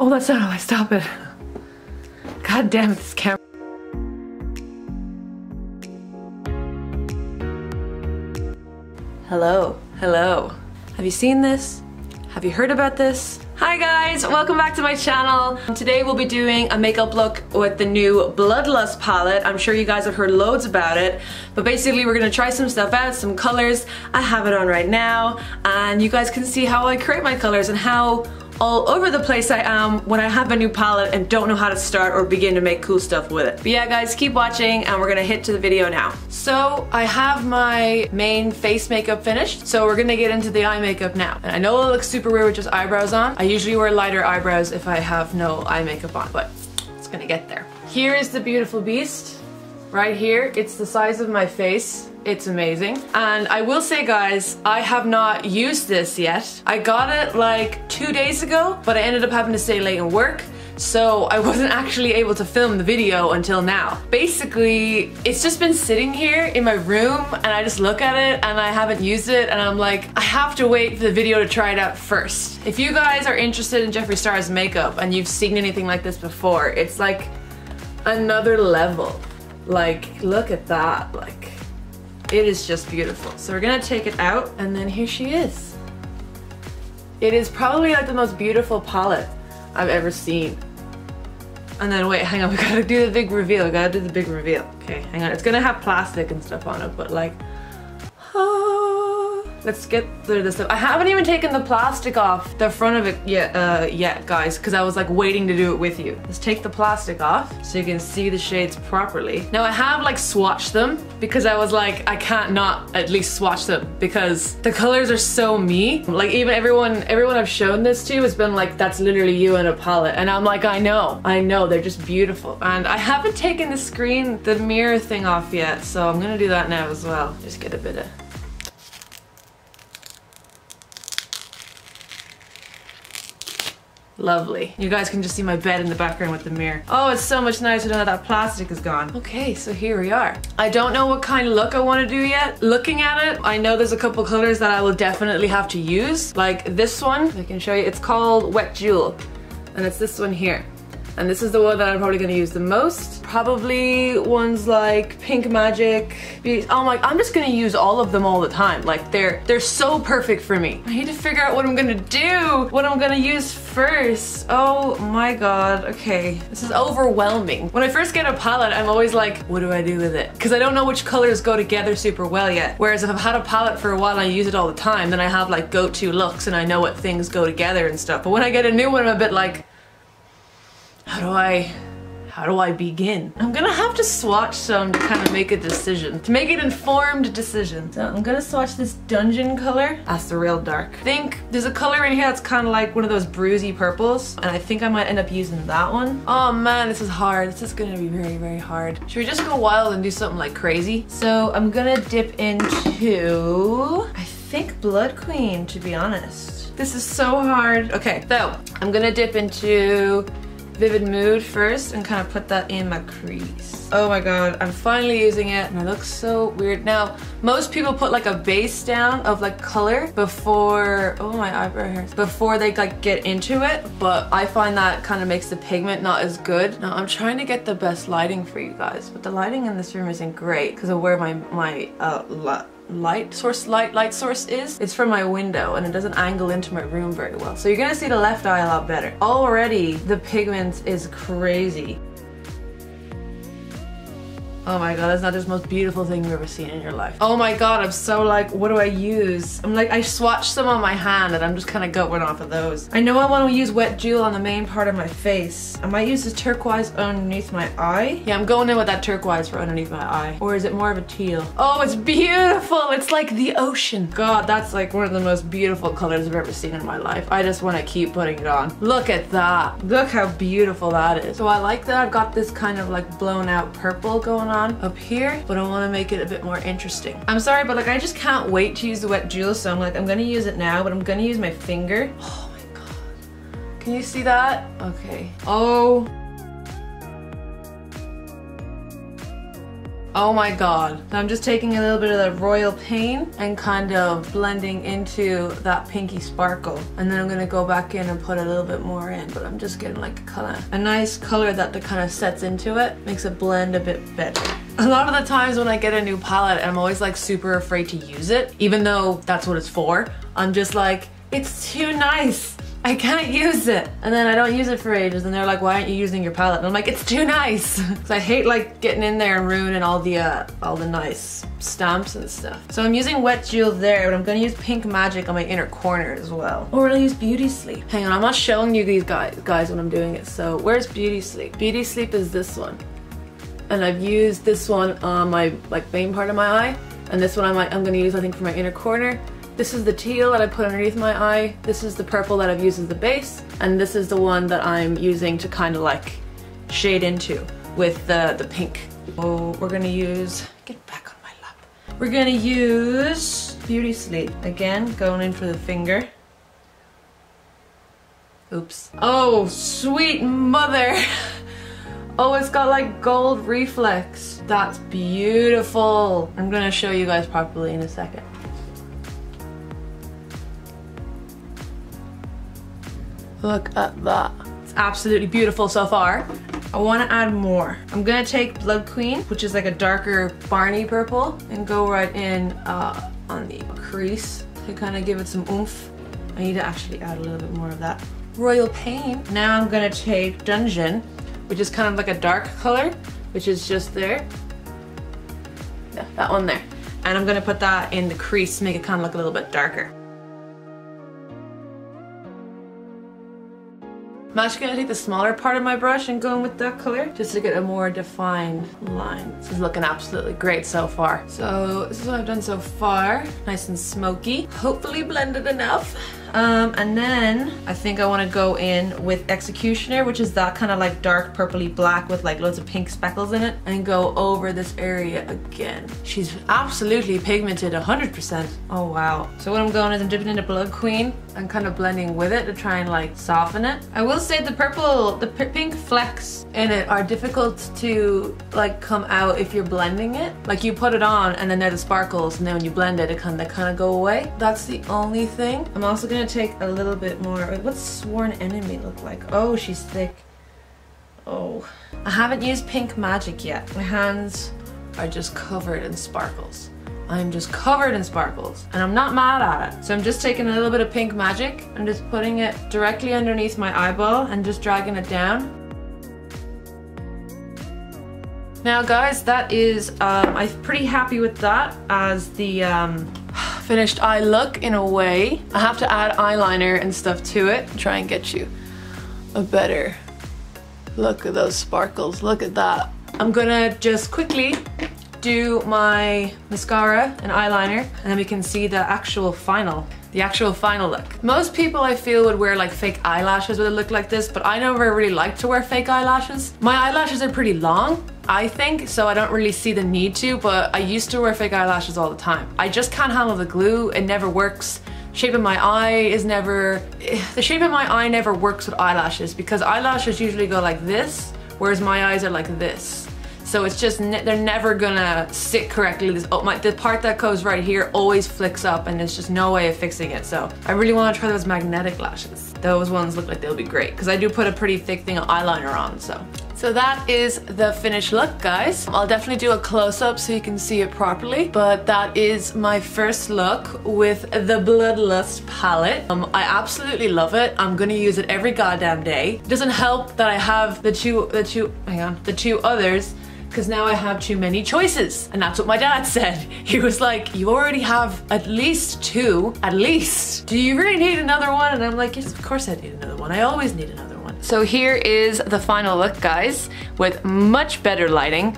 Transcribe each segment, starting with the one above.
Oh, that's not how I stop it. God damn it, this camera. Hello, hello. Have you seen this? Have you heard about this? Hi guys, welcome back to my channel. Today we'll be doing a makeup look with the new Bloodlust palette. I'm sure you guys have heard loads about it, but basically we're gonna try some stuff out, some colors. I have it on right now, and you guys can see how I create my colors and how all over the place I am when I have a new palette and don't know how to start or begin to make cool stuff with it. But yeah guys, keep watching and we're gonna hit to the video now. So I have my main face makeup finished, so we're gonna get into the eye makeup now. And I know it looks super weird with just eyebrows on. I usually wear lighter eyebrows if I have no eye makeup on, but it's gonna get there. Here is the beautiful beast. Right here, it's the size of my face. It's amazing. And I will say guys, I have not used this yet. I got it like two days ago, but I ended up having to stay late in work. So I wasn't actually able to film the video until now. Basically, it's just been sitting here in my room and I just look at it and I haven't used it and I'm like, I have to wait for the video to try it out first. If you guys are interested in Jeffree Star's makeup and you've seen anything like this before, it's like another level. Like, look at that, like, it is just beautiful. So we're gonna take it out and then here she is. It is probably like the most beautiful palette I've ever seen. And then wait, hang on, we gotta do the big reveal. We gotta do the big reveal. Okay, hang on. It's gonna have plastic and stuff on it, but like, oh. Let's get through this stuff. I haven't even taken the plastic off the front of it yet, uh, yet guys, because I was like waiting to do it with you. Let's take the plastic off so you can see the shades properly. Now I have like swatched them because I was like, I can't not at least swatch them because the colors are so me. Like even everyone, everyone I've shown this to has been like, that's literally you in a palette. And I'm like, I know, I know, they're just beautiful. And I haven't taken the screen, the mirror thing off yet, so I'm gonna do that now as well. Just get a bit of Lovely. You guys can just see my bed in the background with the mirror. Oh, it's so much nicer now that plastic is gone. Okay, so here we are. I don't know what kind of look I want to do yet. Looking at it, I know there's a couple colors that I will definitely have to use. Like this one, I can show you. It's called Wet Jewel. And it's this one here. And this is the one that I'm probably gonna use the most. Probably ones like Pink Magic. Oh my, I'm just gonna use all of them all the time. Like they're, they're so perfect for me. I need to figure out what I'm gonna do, what I'm gonna use first. Oh my God, okay. This is overwhelming. When I first get a palette, I'm always like, what do I do with it? Because I don't know which colors go together super well yet. Whereas if I've had a palette for a while and I use it all the time, then I have like go-to looks and I know what things go together and stuff. But when I get a new one, I'm a bit like, how do I how do I begin? I'm gonna have to swatch some to kind of make a decision, to make an informed decision. So I'm gonna swatch this dungeon color. That's the real dark. I think there's a color in here that's kind of like one of those bruisey purples, and I think I might end up using that one. Oh man, this is hard. This is gonna be very, very hard. Should we just go wild and do something like crazy? So I'm gonna dip into, I think Blood Queen, to be honest. This is so hard. Okay, so I'm gonna dip into Vivid Mood first and kind of put that in my crease. Oh my god, I'm finally using it and it looks so weird. Now, most people put like a base down of like color before, oh my eyebrow hairs, before they like get into it, but I find that kind of makes the pigment not as good. Now, I'm trying to get the best lighting for you guys, but the lighting in this room isn't great because of where my, my uh, light source light light source is it's from my window and it doesn't angle into my room very well. So you're gonna see the left eye a lot better. Already the pigment is crazy Oh my god, that's not the most beautiful thing you've ever seen in your life. Oh my god, I'm so like, what do I use? I'm like, I swatched some on my hand and I'm just kind of going off of those. I know I want to use wet jewel on the main part of my face. I might use this turquoise underneath my eye. Yeah, I'm going in with that turquoise for underneath my eye. Or is it more of a teal? Oh, it's beautiful. It's like the ocean. God, that's like one of the most beautiful colors I've ever seen in my life. I just want to keep putting it on. Look at that. Look how beautiful that is. So I like that I've got this kind of like blown out purple going on on up here, but I wanna make it a bit more interesting. I'm sorry, but like I just can't wait to use the wet jewel, so I'm like, I'm gonna use it now, but I'm gonna use my finger. Oh my God. Can you see that? Okay. Oh Oh my god. I'm just taking a little bit of the Royal Pain and kind of blending into that pinky sparkle. And then I'm gonna go back in and put a little bit more in, but I'm just getting like a color, a nice color that the kind of sets into it, makes it blend a bit better. A lot of the times when I get a new palette, I'm always like super afraid to use it, even though that's what it's for. I'm just like, it's too nice. I can't use it. And then I don't use it for ages and they're like, why aren't you using your palette? And I'm like, it's too nice. Cause I hate like getting in there and ruining all the, uh, all the nice stamps and stuff. So I'm using Wet Jewel there, but I'm gonna use Pink Magic on my inner corner as well. Or I'll use Beauty Sleep? Hang on, I'm not showing you these guys, guys when I'm doing it. So where's Beauty Sleep? Beauty Sleep is this one. And I've used this one on my like main part of my eye. And this one I might, I'm gonna use I think for my inner corner. This is the teal that I put underneath my eye. This is the purple that I've used as the base. And this is the one that I'm using to kind of like shade into with the, the pink. Oh, we're gonna use, get back on my lap. We're gonna use Beauty Sleep. Again, going in for the finger. Oops. Oh, sweet mother. Oh, it's got like gold reflex. That's beautiful. I'm gonna show you guys properly in a second. Look at that. It's absolutely beautiful so far. I want to add more. I'm gonna take Blood Queen, which is like a darker Barney purple, and go right in uh, on the crease to kind of give it some oomph. I need to actually add a little bit more of that. Royal Pain. Now I'm gonna take Dungeon, which is kind of like a dark color, which is just there. Yeah, that one there. And I'm gonna put that in the crease, to make it kind of look a little bit darker. I'm actually gonna take the smaller part of my brush and go in with that color just to get a more defined line. This is looking absolutely great so far. So this is what I've done so far. Nice and smoky. Hopefully blended enough. Um, and then I think I want to go in with Executioner, which is that kind of like dark purpley black with like loads of pink speckles in it, and go over this area again. She's absolutely pigmented 100%. Oh wow. So what I'm going is I'm dipping into Blood Queen and kind of blending with it to try and like soften it. I will say the purple, the pink flecks in it are difficult to like come out if you're blending it. Like you put it on and then they're the sparkles and then when you blend it, it kind of, kind of go away. That's the only thing. I'm also gonna gonna take a little bit more. What's Sworn Enemy look like? Oh, she's thick. Oh. I haven't used Pink Magic yet. My hands are just covered in sparkles. I'm just covered in sparkles and I'm not mad at it. So I'm just taking a little bit of Pink Magic and just putting it directly underneath my eyeball and just dragging it down. Now guys, that is, um, I'm pretty happy with that as the um, finished eye look in a way. I have to add eyeliner and stuff to it. Try and get you a better look at those sparkles. Look at that. I'm gonna just quickly do my mascara and eyeliner and then we can see the actual final the actual final look. Most people I feel would wear like fake eyelashes with a look like this, but I never really like to wear fake eyelashes. My eyelashes are pretty long, I think, so I don't really see the need to, but I used to wear fake eyelashes all the time. I just can't handle the glue, it never works. Shape of my eye is never, eh, the shape of my eye never works with eyelashes because eyelashes usually go like this, whereas my eyes are like this. So it's just, ne they're never gonna sit correctly. This, oh, my, the part that goes right here always flicks up and there's just no way of fixing it. So I really wanna try those magnetic lashes. Those ones look like they'll be great because I do put a pretty thick thing of eyeliner on, so. So that is the finished look, guys. I'll definitely do a close-up so you can see it properly, but that is my first look with the Bloodlust palette. Um, I absolutely love it. I'm gonna use it every goddamn day. It doesn't help that I have the two, the two, hang on, the two others because now I have too many choices. And that's what my dad said. He was like, you already have at least two, at least. Do you really need another one? And I'm like, yes, of course I need another one. I always need another one. So here is the final look, guys, with much better lighting.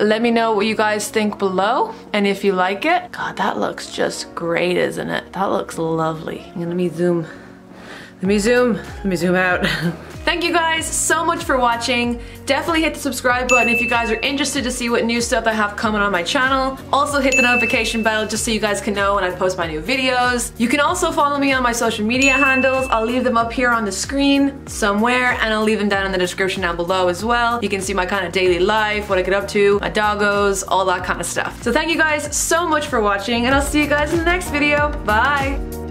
Let me know what you guys think below and if you like it. God, that looks just great, isn't it? That looks lovely. Let me zoom. Let me zoom. Let me zoom out. thank you guys so much for watching. Definitely hit the subscribe button if you guys are interested to see what new stuff I have coming on my channel. Also hit the notification bell just so you guys can know when I post my new videos. You can also follow me on my social media handles. I'll leave them up here on the screen somewhere and I'll leave them down in the description down below as well. You can see my kind of daily life, what I get up to, my doggos, all that kind of stuff. So thank you guys so much for watching and I'll see you guys in the next video. Bye!